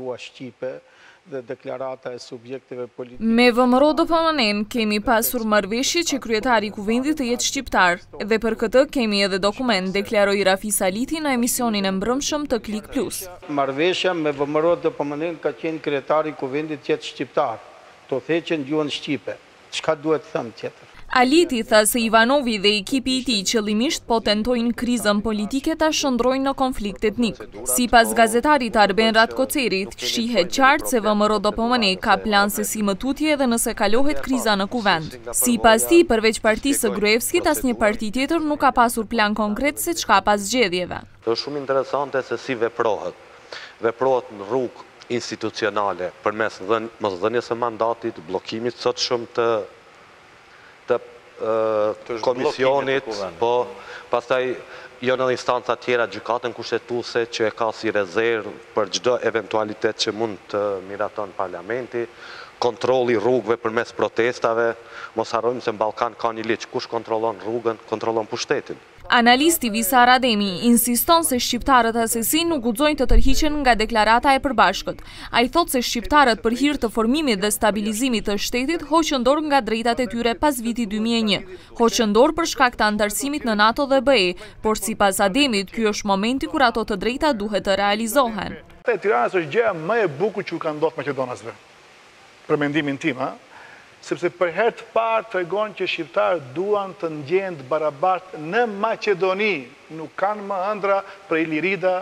gjuha shqipe dhe deklarata e subjekteve politikë. Me VMRO-DPMNE-në kemi pasur marrëveshje që kryetari i Kuvendit të jetë shqiptar dhe për këtë kemi edhe dokument, deklaroi Rafiz Aliti në emisionin e mbrëmshëm të Klik Plus. Marrëveshja me VMRO-DPMNE-në ka qenë kryetari i Kuvendit të jetë shqiptar, të udhëheqë në gjuhën shqipe. Çka duhet të them tjetër? Aliti tha se Ivanovi dhe ekipi i tij qëllimisht po tentojnë krizën politike ta shndërrojnë në konflikt etnik. Sipas gazetarit Arben Ratkocerit, shihet qartë se VMRO-DPMNE ka plan se si më tutje edhe nëse kalohet kriza në Kuvend. Sipas tij, përveç partisë së Gruevskit, asnjë parti tjetër nuk ka pasur plan konkret se çka pas zgjedhjeve. Është shumë interesante se si veprohet. veprohet në rrugë institucionale përmes mosdhënies së mandatit, bllokimit sotshëm të të komisionit, po, pastaj janë edhe instanca tjera, Gjykatën Kushtetuese që e ka si rezervë për çdo eventualitet që mund të miraton parlamenti, kontrolli i rrugëve përmes protestave, mos harrojmë se në Ballkan ka një ligj, kush kontrollon rrugën, kontrollon pushtetin. Analisti Visar Ademi insiston se shqiptarët asesi nuk guxojnë të tërhiqen nga deklarata e përbashkët. Ai thotë se shqiptarët për hir të formimit dhe stabilizimit të shtetit hoqën dorë nga drejtat e tyre pas vitit dy mijë e një. Hoqën dorë për shkak të anëtarësimit në NATO dhe BE, por sipas Ademit ky është momenti kur ato të drejta duhet të realizohen. Tiranës është gjëja më e bukur që u ka ndodhur maqedonasve, për mendimin tim, ëh. Sepse për herë të parë tregon që shqiptarët duan të ndjehen të barabartë në Maqedoni, nuk kanë më ëndrra për Ilirida,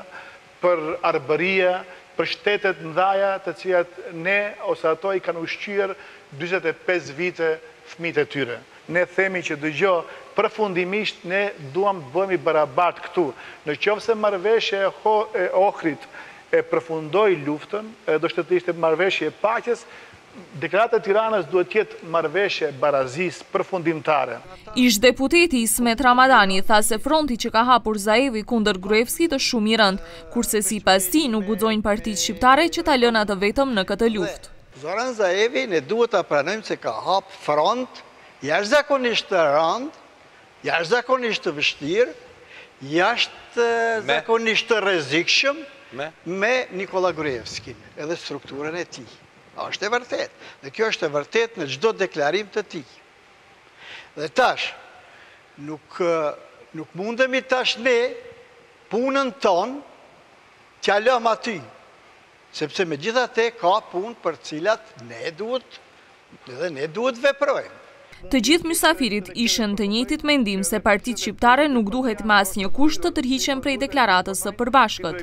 për Arbëria, për shtete të mëdhaja të cilat ne ose ato i kanë ushqyer dyzet e pesë vite fëmijët e tyre. Ne themi që dëgjo, përfundimisht ne duam të bëhemi barabartë këtu. Në qoftë se marrëveshja e Ohrit e përfundoi luftën, edhe do të ishte marrëveshje e paqes, Deklarata e Tiranës duhet të jetë marrëveshje e barazisë përfundimtare. Ish-deputeti Ismet Ramadani tha se fronti që ka hapur Zaevi kundër Gruevskit është shumë i rëndë, kurse sipas tij nuk guxojnë partitë shqiptare që ta lënë atë vetëm në këtë luftë. Zoran Zaevi ne duhet ta pranojmë se ka hapë front jashtëzakonisht të rëndë, jashtëzakonisht të vështirë, jashtëzakonisht të rrezikshëm me Nikolla Gruevskin edhe strukturën e tij. Është e vërtetë. Dhe kjo është e vërtetë në çdo deklarim të tij. Dhe tash, nuk, nuk mundemi tash ne punën tonë t'ja lëmë aty, sepse megjithatë ka punë për të cilat ne duhet dhe ne duhet veprojmë. Të gjithë mysafirit ishen të njëjtit mendim se partitë shqiptare nuk duhet me asnjë kusht të tërhiqen prej deklaratës së përbashkët.